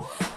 Ooh.